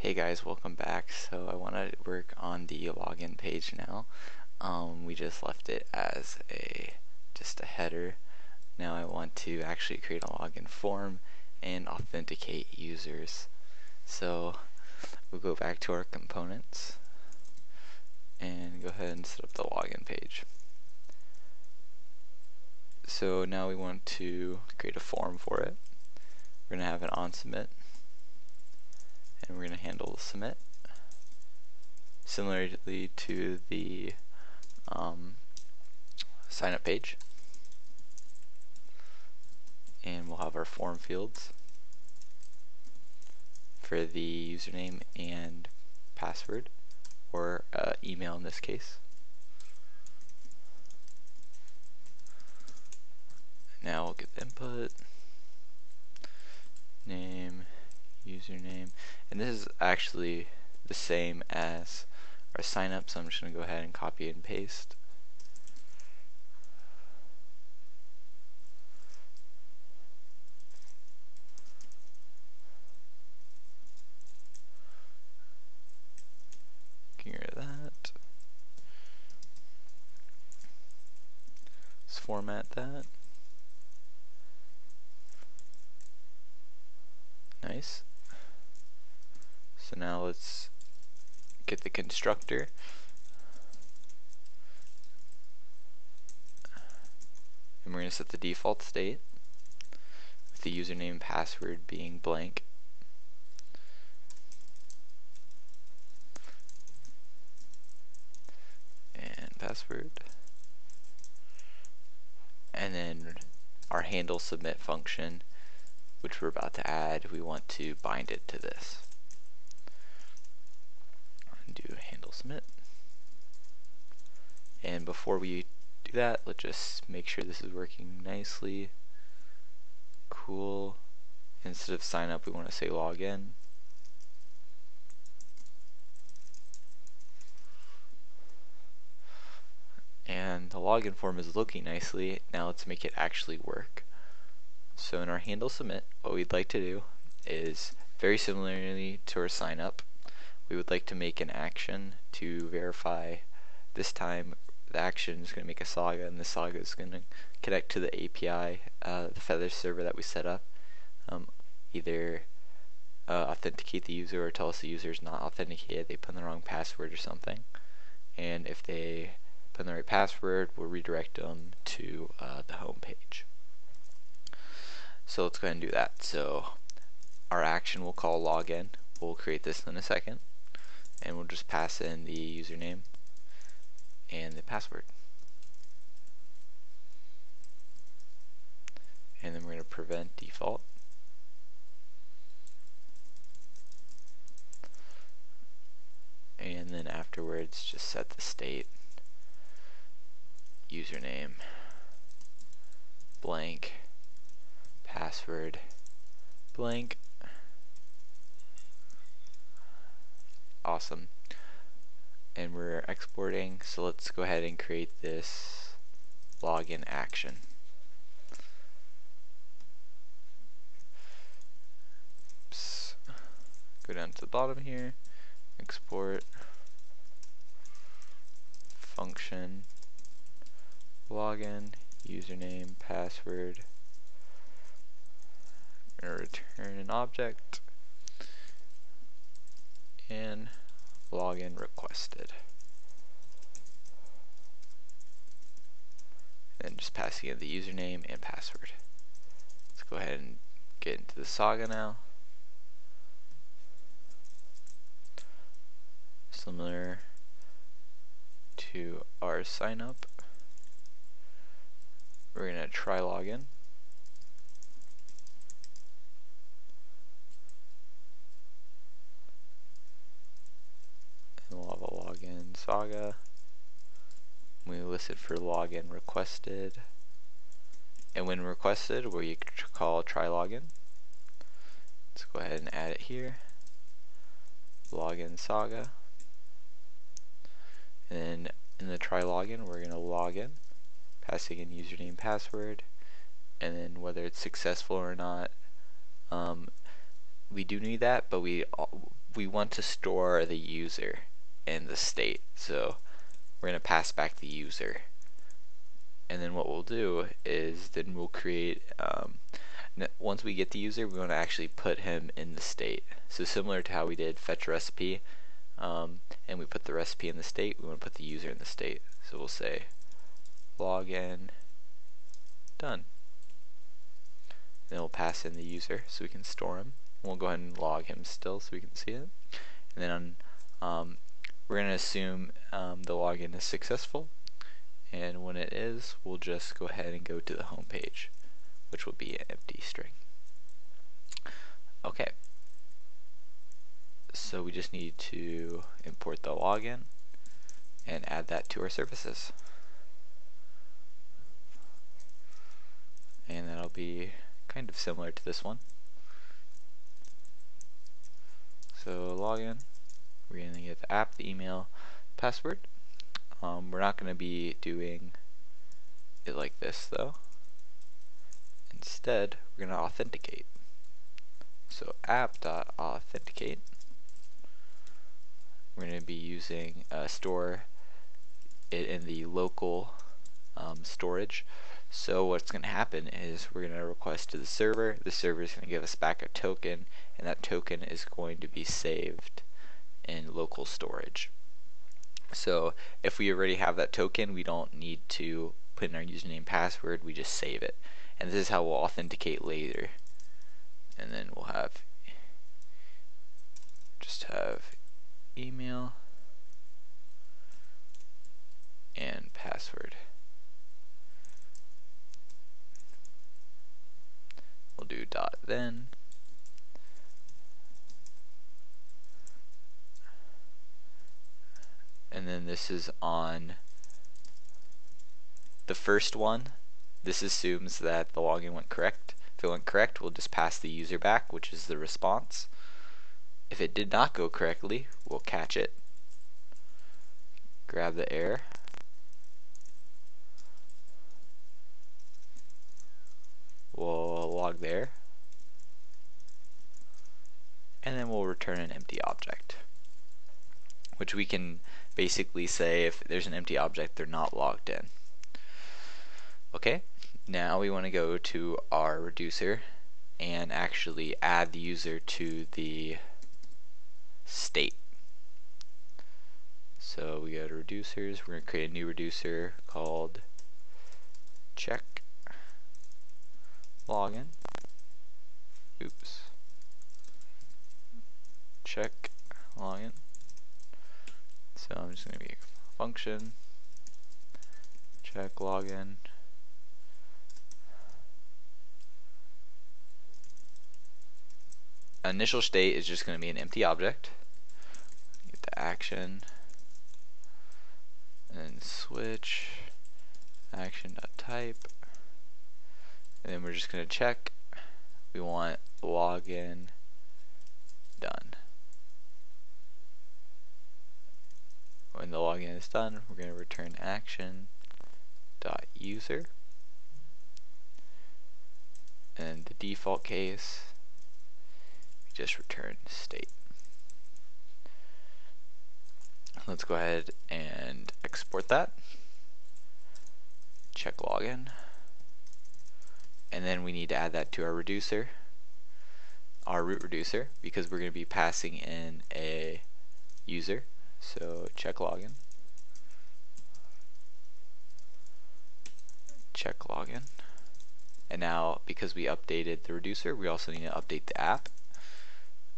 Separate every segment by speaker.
Speaker 1: Hey guys, welcome back. So I want to work on the login page now. Um, we just left it as a just a header. Now I want to actually create a login form and authenticate users. So we'll go back to our components and go ahead and set up the login page. So now we want to create a form for it. We're going to have an on submit and we're going to handle the submit. Similarly to the um, sign up page. And we'll have our form fields for the username and password or uh, email in this case. Now we'll get the input. Name username. And this is actually the same as our sign up so I'm just going to go ahead and copy and paste. That. Let's format that. Nice so now let's get the constructor. And we're going to set the default state with the username and password being blank. And password. And then our handle submit function which we're about to add, we want to bind it to this handle submit. And before we do that, let's just make sure this is working nicely. Cool. Instead of sign up, we want to say login. And the login form is looking nicely. Now let's make it actually work. So in our handle submit, what we'd like to do is very similarly to our sign up, we would like to make an action to verify this time the action is going to make a saga and the saga is going to connect to the API, uh, the Feather server that we set up. Um, either uh, authenticate the user or tell us the user is not authenticated, they put in the wrong password or something. And if they put in the right password, we'll redirect them to uh, the home page. So let's go ahead and do that. So our action will call login. We'll create this in a second and we'll just pass in the username and the password. And then we're going to prevent default. And then afterwards just set the state username blank password blank awesome. And we're exporting so let's go ahead and create this login action. Oops. go down to the bottom here export function login username password and return an object and login requested. And just passing in the username and password. Let's go ahead and get into the saga now. Similar to our sign up. We're going to try login. login saga. We list it for login requested. And when requested, we call try login. Let's go ahead and add it here. Login saga. And then in the try login, we're going to log in, passing in username password, and then whether it's successful or not. Um, we do need that, but we we want to store the user in the state. So we're going to pass back the user. And then what we'll do is then we'll create, um, once we get the user, we want to actually put him in the state. So similar to how we did fetch recipe, um, and we put the recipe in the state, we want to put the user in the state. So we'll say login done. Then we'll pass in the user so we can store him. We'll go ahead and log him still so we can see it. And then um, we're going to assume um, the login is successful. And when it is, we'll just go ahead and go to the home page, which will be an empty string. Okay. So we just need to import the login and add that to our services. And that'll be kind of similar to this one. So login, we're going to get the app, the email, password. Um, we're not going to be doing it like this though. Instead, we're going to authenticate. So app.authenticate. We're going to be using uh, store it in the local um, storage. So what's going to happen is we're going to request to the server. The server is going to give us back a token, and that token is going to be saved in local storage. So if we already have that token, we don't need to put in our username password, we just save it. And this is how we'll authenticate later. And then we'll have just have email and password. We'll do dot then. And then this is on the first one. This assumes that the login went correct. If it went correct, we'll just pass the user back, which is the response. If it did not go correctly, we'll catch it. Grab the error. We'll log there. And then we'll return an empty object. Which we can basically say if there's an empty object, they're not logged in. Okay, now we want to go to our reducer and actually add the user to the state. So we go to reducers, we're going to create a new reducer called check login. Oops. Check login. So I'm just going to be a function check login. Initial state is just going to be an empty object. Get the action and switch action.type and then we're just going to check we want login done when the login is done we're going to return action dot user. And the default case we just return state. Let's go ahead and export that. Check login. And then we need to add that to our reducer our root reducer because we're going to be passing in a user so check login. Check login. And now because we updated the reducer we also need to update the app.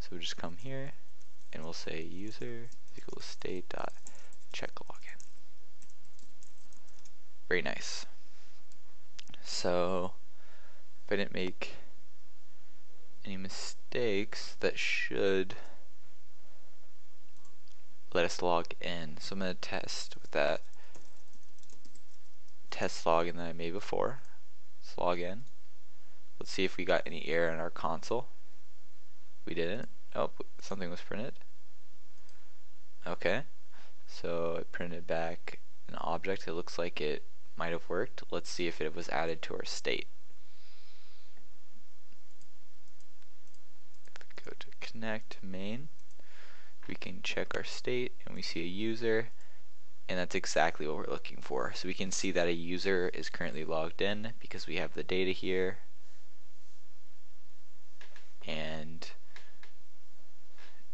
Speaker 1: So we'll just come here and we'll say user equals state dot check login. Very nice. So if I didn't make any mistakes, that should let us log in. So I'm going to test with that test login that I made before. Let's log in. Let's see if we got any error in our console. We didn't. Oh, something was printed. Okay. So it printed back an object. It looks like it might have worked. Let's see if it was added to our state. Go to connect main. Can check our state and we see a user and that's exactly what we're looking for. So we can see that a user is currently logged in because we have the data here and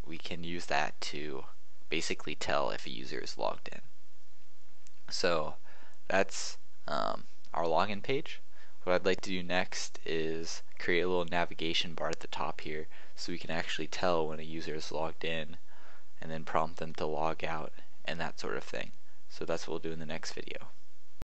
Speaker 1: we can use that to basically tell if a user is logged in. So that's um, our login page. What I'd like to do next is create a little navigation bar at the top here so we can actually tell when a user is logged in and then prompt them to log out and that sort of thing. So that's what we'll do in the next video.